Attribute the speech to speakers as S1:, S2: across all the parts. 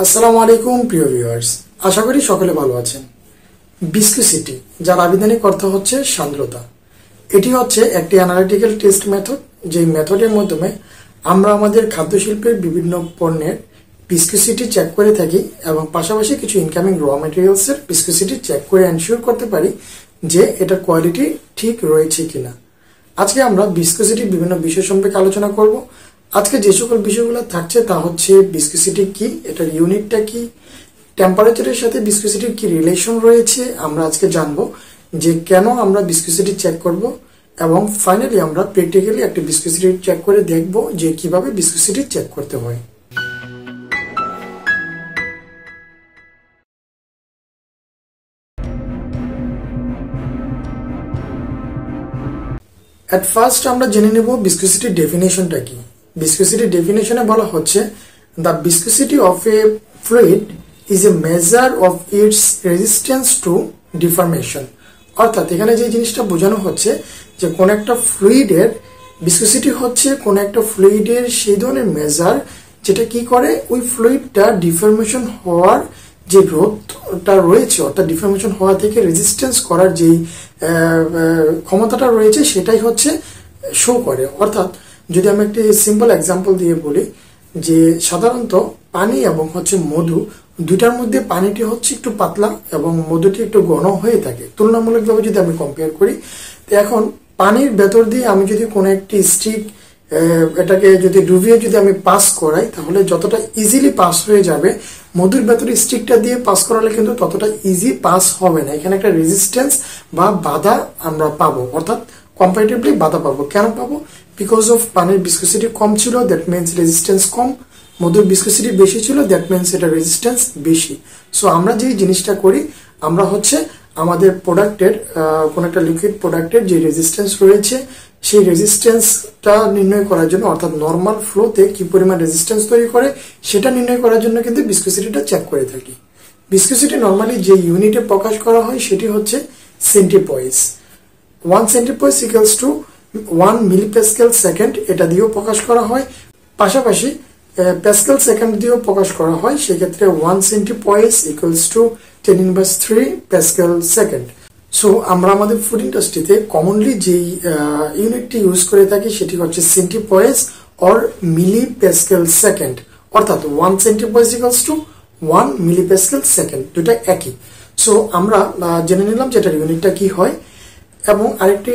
S1: আসসালামু আলাইকুম, প্রিয় ভিউয়ার্স আশা করি সকলে ভালো আছেন। বিস্কুসিটি যার আবিধানিক অর্থ হচ্ছে সান্দ্রতা। এটি হচ্ছে একটি অ্যানালিটিক্যাল টেস্ট মেথড যে মেথডের মাধ্যমে আমরা আমাদের খাদ্য শিল্পের বিভিন্ন পণ্যের বিস্কুসিটি চেক করে থাকি এবং পাশাপাশি কিছু ইনকামিং র মেটেরিয়ালসের বিস্কুসিটি চেক করে এনশিওর করতে পারি যে এটার কোয়ালিটি ঠিক রয়েছে কিনা। আজকে আমরা বিস্কুসিটির বিভিন্ন বিষয় সম্পর্কে আলোচনা করব। আজকে যে সকল বিষয়গুলো থাকছে তা হচ্ছে বিস্কুসিটি কি, এটার ইউনিটটা কি টেম্পারেচারের সাথে বিস্কুসিটির কি রিলেশন রয়েছে, আমরা আজকে জানব যে কেন আমরা বিস্কুসিটি চেক করব এবং ফাইনালি আমরা প্র্যাকটিক্যালি একটা বিস্কুসিটি চেক করে দেখব যে কীভাবে বিস্কুসিটি চেক করতে হয়। অ্যাট ফার্স্ট আমরা জেনে নেব বিস্কুসিটির ডেফিনেশনটা কি। Viscosity ডেফিনেশনে বলা হচ্ছে the viscosity of a fluid is a measure of its resistance to deformation অর্থাৎ এখানে যে জিনিসটা বোঝানো হচ্ছে, যে কোন একটা ফ্লুইডের viscosity হচ্ছে, কোন একটা ফ্লুইডের সেই ধরনের মেজার যেটা কি করে? ওই ফ্লুইডটা ডিফরমেশন হওয়ার যে রোধটা রয়েছে, অর্থাৎ ডিফরমেশন হওয়া থেকে রেজিস্ট্যান্স করার যেই ক্ষমতাটা রয়েছে, সেটাই হচ্ছে শো করে। অর্থাৎ যদি আমি একটি সিম্পল এক্সাম্পল দিয়ে বলি, যে সাধারণত পানি এবং হচ্ছে মধু দুটার মধ্যে পানিটি হচ্ছে একটু পাতলা এবং মধুটি একটু ঘন হয়ে থাকে। তুলনামূলকভাবে যদি আমি কম্পেয়ার করি, তো এখন পানির ভেতর দিয়ে আমি যদি কোনো একটি স্টিক এটাকে যদি ডুবিয়ে যদি আমি পাস করাই, তাহলে যতটা ইজিলি পাস হয়ে যাবে, মধুর ভেতরে স্টিকটা দিয়ে পাস করালে কিন্তু ততটা ইজি পাস হবে না। এখানে একটা রেজিস্ট্যান্স বা বাধা আমরা পাবো, অর্থাৎ কম্পারেটিভলি বাধা পাবো। কেন পাবো? বিকজ অফ পানির বিস্কুসিটি কম ছিল দ্যাট মিনস রেজিস্ট্যান্স কম। মধুর বিস্কুসিটি বেশি ছিল দ্যাট মিনস এটা রেজিস্ট্যান্স বেশি। সো আমরা যে জিনিসটা করি, আমরা হচ্ছে আমাদের প্রোডাক্টের কোন একটা লিকুইড প্রোডাক্টের যে রেজিস্ট্যান্স রয়েছে, সেই রেজিস্ট্যান্সটা নির্ণয় করার জন্য, অর্থাৎ নর্মাল ফ্লোতে কি পরিমাণ রেজিস্ট্যান্স তৈরি করে, সেটা নির্ণয় করার জন্য কিন্তু বিস্কুসিটিটা চেক করে থাকি। বিস্কুসিটি নর্মালি যে ইউনিটে প্রকাশ করা হয়, সেটি হচ্ছে centipoise one centipoise equals to one millipascal second এটা দিয়েও প্রকাশ করা হয়। পাশাপাশি প্যাসকেল সেকেন্ড দিয়েও প্রকাশ করা হয়, সেক্ষেত্রে one centipoise equals to ten inverse three pascal second so আমরা আমাদের ফুড ইন্ডাস্ট্রিতে কমনলি যেই ইউনিটটি ইউজ করে থাকি, সেটি হচ্ছে centipoise or milli pascal second অর্থাৎ one centipoise equals to one milli pascal second দুটা একই। সো আমরা জেনে নিলাম যে এটার ইউনিটটা কি হয়। এবং আরেকটি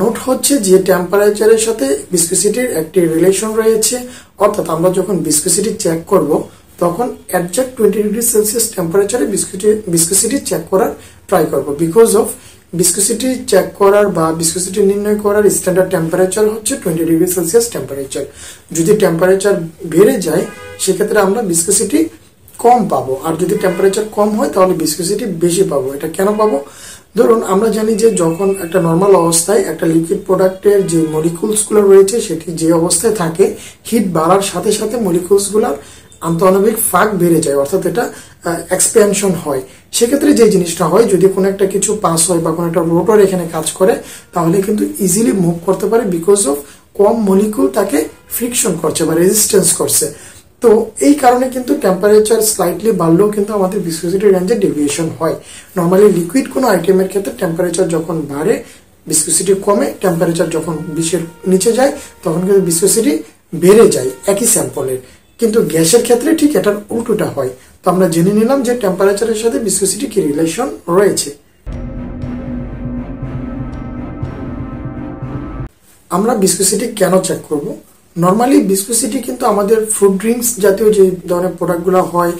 S1: নোট হচ্ছে যে টেম্পারেচারের সাথে বিস্কুসিটির একটি রিলেশন রয়েছে। অর্থাৎ আমরা যখন বিস্কুসিটি চেক করব, তখন অ্যাডজাক্ট টোয়েন্টি ডিগ্রি সেলসিয়াস টেম্পারেচারে বিস্কুটি বিস্কুসিটি চেক করার ট্রাই করব। বিকজ অফ বিস্কুসিটি চেক করার বা বিস্কুসিটি নির্ণয় করার স্ট্যান্ডার্ড টেম্পারেচার হচ্ছে টোয়েন্টি ডিগ্রি সেলসিয়াস টেম্পারেচার যদি টেম্পারেচার বেড়ে যায়, সেক্ষেত্রে আমরা বিস্কুসিটি কম পাবো। আর যদি টেম্পারেচার কম হয়, তাহলে বিস্কুসিটি বেশি পাবো। এটা কেন পাবো? ধরুন, আমরা জানি যে যখন একটা নর্মাল অবস্থায় একটা লিকুইড প্রোডাক্টের যে মলিকুলসগুলো রয়েছে, সেটি যে অবস্থায় থাকে হিট বাড়ার সাথে সাথে মলিকুলসগুলোর আন্তঃনবিক ফাঁক বেড়ে যায়, অর্থাৎ এটা এক্সপেনশন হয়। সেক্ষেত্রে যে জিনিসটা হয়, যদি কোনো একটা কিছু পাস হয় বা কোনো একটা রোটর এখানে কাজ করে, তাহলে কিন্তু ইজিলি মুভ করতে পারে বিকজ অফ কম মলিকুল তাকে ফ্রিকশন করছে বা রেজিস্ট্যান্স করছে। তো এই কারণে কিন্তু টেম্পারেচার স্লাইটলি বাড়লেও কিন্তু আমাদের বিস্কুসিটি রেঞ্জে ডেভিয়েশন হয়। নর্মালি লিকুইড কোনো আইটেমের ক্ষেত্রে টেম্পারেচার যখন বাড়ে বিস্কুসিটি কমে টেম্পারেচার যখন বিশের নিচে যায়, তখন কিন্তু বিস্কুসিটি বেড়ে যায় একই স্যাম্পলের কিন্তু গ্যাসের ক্ষেত্রে ঠিক এটার উল্টোটা হয়। তো আমরা জেনে নিলাম যে টেম্পারেচারের সাথে বিস্কুসিটি কি রিলেশন রয়েছে। আমরা বিস্কুসিটি কেন চেক করব? নর্মালি বিস্কুসিটি কিন্তু আমাদের ফ্রুট ড্রিঙ্কস জাতীয় যে ধরনের প্রোডাক্টগুলো হয়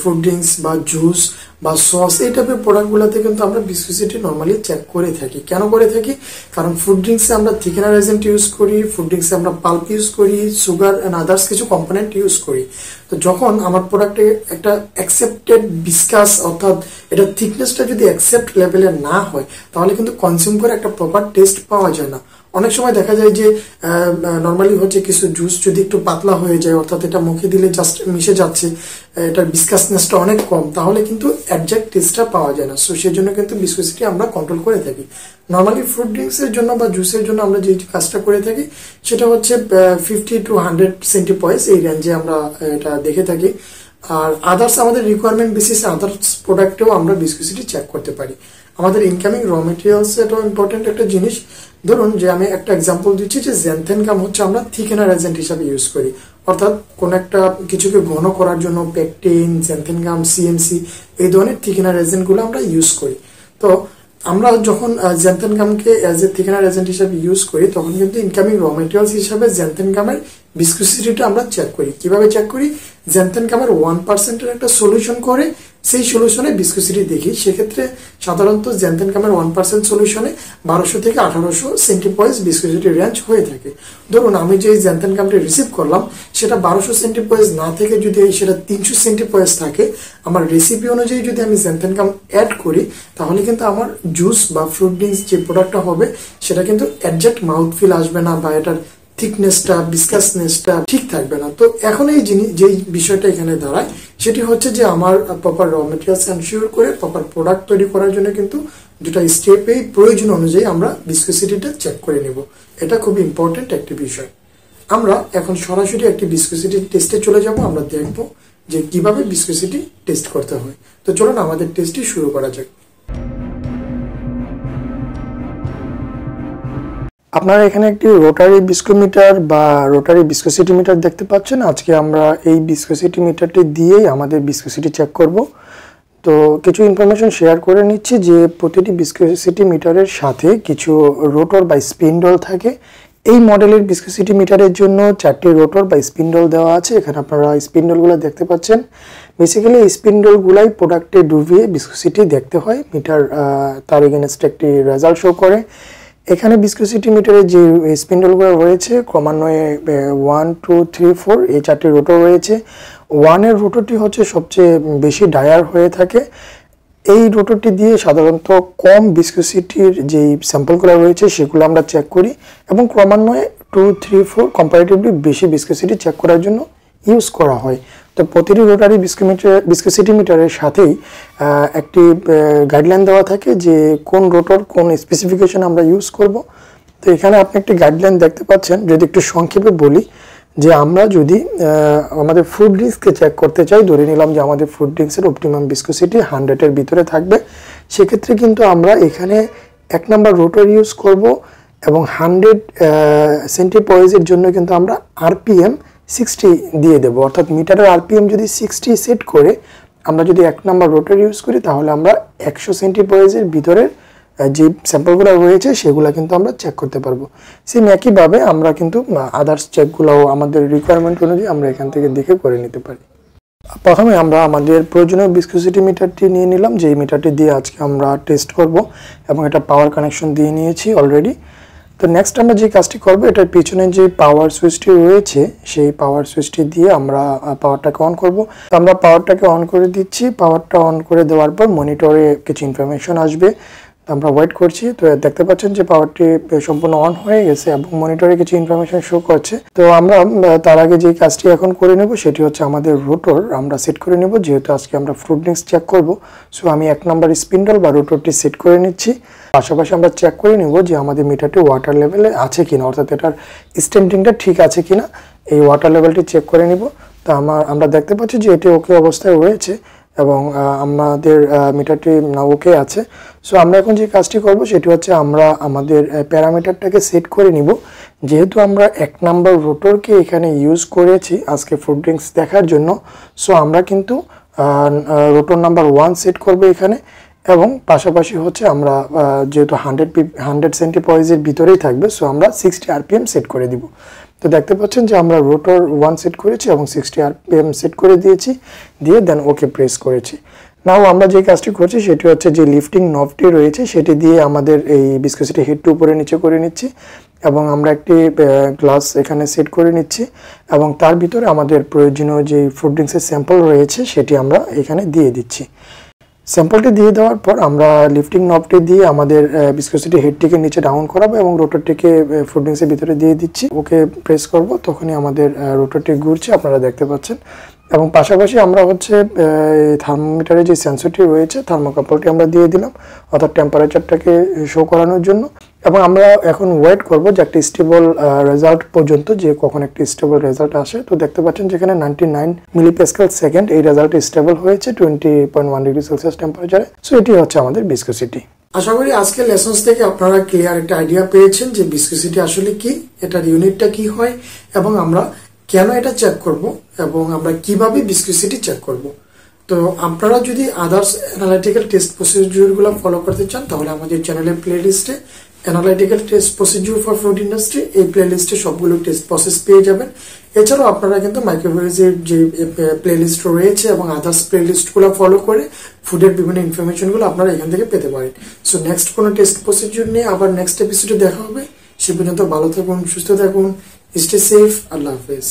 S1: ফ্রুট ড্রিঙ্কস বা জুস বা সস এই টাইপের প্রোডাক্টগুলোতে কিন্তু আমরা বিস্কুসিটি নর্মালি চেক করে থাকি। কেন করে থাকি? কারণ ফুড ড্রিঙ্কসে আমরা থিকেনার এজেন্ট ইউজ করি ফুড ড্রিঙ্কসে আমরা পাল্প ইউজ করি সুগার অ্যান্ড আদার্স কিছু কম্পোনেন্ট ইউজ করি। তো যখন আমার প্রোডাক্টে একটা অ্যাকসেপ্টেড বিসকাস অর্থাৎ এটা থিকনেসটা যদি অ্যাকসেপ্ট লেভেলে না হয়, তাহলে কিন্তু কনজিউম করে একটা প্রপার টেস্ট পাওয়া যায় না। অনেক সময় দেখা যায় যে নর্মালি হচ্ছে কিছু জুস যদি একটু পাতলা হয়ে যায়, অর্থাৎ এটা মুখে দিলে জাস্ট মিশে যাচ্ছে এটার বিসকাসনেসটা অনেক কম, তাহলে কিন্তু অ্যাডজাক্ট টেস্টটা পাওয়া যায় না। সো সেই জন্য কিন্তু বিস্কুসিটি আমরা কন্ট্রোল করে থাকি। নর্মালি ফ্রুট ড্রিঙ্কসের জন্য বা জুসের জন্য আমরা যে কাজটা করে থাকি, সেটা হচ্ছে ফিফটি টু হান্ড্রেড সেন্টিপয়েস এই রেঞ্জে আমরা এটা দেখে থাকি। আর আদার্স আমাদের রিকোয়ারমেন্ট বেসিসে আদার্স প্রোডাক্টেও আমরা বিস্কুসিটি চেক করতে পারি। ইনকামিং র মেটেরিয়ালস এটাও ইম্পর্টেন্ট একটা জিনিস। ধরুন যে আমি একটা এক্সাম্পল দিচ্ছি যে জেনথেন কাম হচ্ছে আমরা থিকেনার এজেন্ট হিসাবে ইউজ করি। অর্থাৎ কোন একটা কিছুকে ঘন করার জন্য পেকটিন জেনথেন কাম সিএমসি এই ধরনের থিকেনার এজেন্টগুলো আমরা ইউজ করি। তো আমরা যখন জেনথেন কামকে অ্যাজ এ থিকেনার এজেন্ট হিসাবে ইউজ করি, তখন কিন্তু ইনকামিং র মেটেরিয়ালস হিসাবে জেনথেন কামের বিস্কুসিটিটা আমরা চেক করি। কীভাবে চেক করি? জেনথেন কামের ওয়ান পার্সেন্টের একটা সলিউশন করে, সেই সলিউশনে বিস্কুসিটি দেখি। সেক্ষেত্রে সাধারণত জেনথেন কামের ওয়ান পার্সেন্ট সলিউশনে বারোশো থেকে আঠারোশো সেন্টিপয়েস বিস্কুসিটি রেঞ্জ হয়ে থাকে। ধরুন, আমি যে জেনথেন কামটি রিসিভ করলাম, সেটা বারোশো সেন্টিপয়েস না থেকে যদি সেটা তিনশো সেন্টিপয়েস থাকে, আমার রেসিপি অনুযায়ী যদি আমি জেনথেন কাম অ্যাড করি, তাহলে কিন্তু আমার জুস বা ফ্রুট ড্রিঙ্কস যে প্রোডাক্টটা হবে, সেটা কিন্তু অ্যাডজাক্ট মাউথ ফিল আসবে না বা এটার থিকনেসটা বিসকাসনেসটা ঠিক থাকবে না। তো এখন এই জিনিস, যেই বিষয়টা এখানে দাঁড়ায়, সেটি হচ্ছে যে আমার প্রপার র মেটেরিয়ালস এনশিওর করে প্রপার প্রোডাক্ট তৈরি করার জন্য কিন্তু দুটা স্টেপে প্রয়োজন অনুযায়ী আমরা বিস্কুসিটিটা চেক করে নেব। এটা খুব ইম্পর্টেন্ট একটি বিষয়। আমরা এখন সরাসরি একটি বিস্কুসিটি টেস্টে চলে যাব, আমরা দেখব যে কীভাবে বিস্কুসিটি টেস্ট করতে হয়। তো চলুন আমাদের টেস্টটি শুরু করা যাক। আপনারা এখানে একটি রোটারি বিস্কোমিটার বা রোটারি বিস্কোসিটি মিটার দেখতে পাচ্ছেন। আজকে আমরা এই বিস্কোসিটি মিটারটি দিয়েই আমাদের বিস্কোসিটি চেক করব। তো কিছু ইনফরমেশন শেয়ার করে নিচ্ছি যে প্রতিটি বিস্কোসিটি মিটারের সাথে কিছু রোটর বা স্পিন্ডল থাকে। এই মডেলের বিস্কোসিটি মিটারের জন্য চারটি রোটর বা স্পিন্ডল দেওয়া আছে। এখানে আপনারা স্পিন্ডলগুলো দেখতে পাচ্ছেন। বেসিক্যালি স্পিন্ডলগুলাই প্রোডাক্টে ডুবিয়ে বিস্কোসিটি দেখতে হয়। মিটার তার এগেনস্ট একটি রেজাল্ট শো করে। এখানে বিস্কোসিটি মিটারে যে স্পিন্ডলগুলো রয়েছে, ক্রমান্বয়ে ওয়ান টু থ্রি ফোর এই চারটি রোটর রয়েছে। ওয়ানের রোটরটি হচ্ছে সবচেয়ে বেশি ডায়ার হয়ে থাকে। এই রোটোটি দিয়ে সাধারণত কম বিস্কোসিটির যেই স্যাম্পলগুলো রয়েছে, সেগুলো আমরা চেক করি এবং ক্রমান্বয়ে টু থ্রি ফোর কম্পারেটিভলি বেশি বিস্কোসিটি চেক করার জন্য ইউজ করা হয়। তো প্রতিটি রোটারি বিস্কুসিটি মিটারের সাথেই একটি গাইডলাইন দেওয়া থাকে যে কোন রোটর কোন স্পেসিফিকেশন আমরা ইউজ করব। তো এখানে আপনি একটি গাইডলাইন দেখতে পাচ্ছেন, যদি একটু সংক্ষেপে বলি, যে আমরা যদি আমাদের ফুড ড্রিঙ্কসকে চেক করতে চাই, ধরে নিলাম যে আমাদের ফুড ড্রিঙ্কসের অপটিমাম বিস্কুসিটি হান্ড্রেডের ভিতরে থাকবে। সেক্ষেত্রে কিন্তু আমরা এখানে এক নম্বর রোটর ইউজ করব এবং হান্ড্রেড সেন্টিপয়েজের জন্য কিন্তু আমরা আরপিএম সিক্সটি দিয়ে দেবো। অর্থাৎ মিটারের আরপিএম যদি সিক্সটি সেট করে, আমরা যদি এক নম্বর রোটার ইউজ করি, তাহলে আমরা একশো সেন্টিপয়েজের ভিতরের যে স্যাম্পলগুলো রয়েছে, সেগুলো কিন্তু আমরা চেক করতে পারব। সেম একইভাবে আমরা কিন্তু আদার্স চেকগুলোও আমাদের রিকোয়ারমেন্ট অনুযায়ী আমরা এখান থেকে দেখে করে নিতে পারি। প্রথমে আমরা আমাদের প্রয়োজনীয় বিস্কুসিটি মিটারটি নিয়ে নিলাম। যে মিটারটি দিয়ে আজকে আমরা টেস্ট করব, এবং এটা পাওয়ার কানেকশন দিয়ে নিয়েছি অলরেডি তো নেক্সট আমরা যে কাজটি করব, এটার পিছনে যে পাওয়ার সুইচটি রয়েছে, সেই পাওয়ার সুইচটি দিয়ে আমরা পাওয়ারটাকে অন করব। তো আমরা পাওয়ারটাকে অন করে দিচ্ছি। পাওয়ারটা অন করে দেওয়ার পর মনিটরে কিছু ইনফরমেশন আসবে। আমরা ওয়েট করছি। তো দেখতে পাচ্ছেন যে পাওয়ারটি সম্পূর্ণ অন হয়ে গেছে এবং মনিটরে কিছু ইনফরমেশন শো করছে। তো আমরা তার আগে যে কাজটি এখন করে নেব সেটি হচ্ছে আমাদের রোটর আমরা সেট করে নেব, যেহেতু আজকে আমরা ফ্রুট ড্রিঙ্কস চেক করব। সো আমি এক নম্বর স্পিন্ডল বা রোটরটি সেট করে নিচ্ছি। পাশাপাশি আমরা চেক করে নেব যে আমাদের মিটারটি ওয়াটার লেভেলে আছে কিনা, অর্থাৎ এটার স্ট্যান্ডিংটা ঠিক আছে কিনা। এই ওয়াটার লেভেলটি চেক করে নিব। তো আমার আমরা দেখতে পাচ্ছি যে এটি ওকে অবস্থায় রয়েছে। এবং আমাদের মিটারটি ওকে আছে। সো আমরা এখন যে কাজটি করব সেটি হচ্ছে আমরা আমাদের প্যারামিটারটাকে সেট করে নিব। যেহেতু আমরা এক নাম্বার রোটরকে এখানে ইউজ করেছি আজকে ফুড ড্রিঙ্কস দেখার জন্য সো আমরা কিন্তু রোটর নাম্বার ওয়ান সেট করব এখানে। এবং পাশাপাশি হচ্ছে আমরা যেহেতু হান্ড্রেড হান্ড্রেড সেন্টিপয়েজের ভিতরেই থাকবে সো আমরা সিক্সটি আরপিএম সেট করে দিব। তো দেখতে পাচ্ছেন যে আমরা রোটর ওয়ান সেট করেছি এবং সিক্সটি আরপিএম সেট করে দিয়েছি, দিয়ে দেন ওকে প্রেস করেছি। নাও আমরা যে কাজটি করছি সেটি হচ্ছে যে লিফটিং নবটি রয়েছে, সেটি দিয়ে আমাদের এই বিস্কুসিটি হেডটু উপরে নিচে করে নিচ্ছি এবং আমরা একটি গ্লাস এখানে সেট করে নিচ্ছি এবং তার ভিতরে আমাদের প্রয়োজনীয় যে ফুড ড্রিঙ্কসের স্যাম্পল রয়েছে, সেটি আমরা এখানে দিয়ে দিচ্ছি। স্যাম্পলটি দিয়ে দেওয়ার পর আমরা লিফটিং নবটি দিয়ে আমাদের বিস্কুসিটি হেডটিকে নিচে ডাউন করাবো এবং রোটরটিকে ফুডিংসের ভিতরে দিয়ে দিচ্ছি। ওকে প্রেস করব, তখনই আমাদের রোটারটি ঘুরছে, আপনারা দেখতে পাচ্ছেন। এবং পাশাপাশি আমরা হচ্ছে থার্মোমিটারে যে সেন্সরটি রয়েছে থার্মোকাপলটি আমরা দিয়ে দিলাম, অর্থাৎ টেম্পারেচারটাকে শো করানোর জন্য। এবং আমরা এখন ওয়েট করব যে একটা স্টেবল রেজাল্ট পর্যন্ত, যে কখন একটি স্টেবল রেজাল্ট আসে। তো দেখতে পাচ্ছেন যেখানে নাইনটি নাইন মিলিপেসকাল সেকেন্ড এই রেজাল্ট স্টেবল হয়েছে twenty point one degree Celsius টেম্পারেচারে সো এটি হচ্ছে আমাদের বিস্কোসিটি আশা করি আজকের লেসন্স থেকে আপনারা ক্লিয়ার একটা আইডিয়া পেয়েছেন যে বিস্কোসিটি আসলে কি, এটার ইউনিটটা কি হয়, এবং আমরা কেন এটা চেক করব, এবং আমরা কীভাবে বিস্কুসিটি চেক করব। তো আপনারা যদি আদার্স অ্যানালাইটিক্যাল টেস্ট প্রসিডিউরগুলো ফলো করতে চান, তাহলে আমাদের চ্যানেলের প্লে লিস্টে analytical test procedure for food industry এই প্লে লিস্টে সবগুলো টেস্ট প্রসেস পেয়ে যাবেন। এছাড়াও আপনারা কিন্তু মাইক্রোওয়েভের যে প্লে লিস্ট রয়েছে এবং আদার্স প্লে লিস্টগুলো ফলো করে ফুডের বিভিন্ন ইনফরমেশনগুলো আপনারা এখান থেকে পেতে পারেন। সো নেক্সট কোনো টেস্ট প্রসিডিউর নিয়ে আবার নেক্সট এপিসোডে দেখা হবে। সে পর্যন্ত ভালো থাকুন, সুস্থ থাকুন স্টে সেফ আল্লাহ হাফেজ।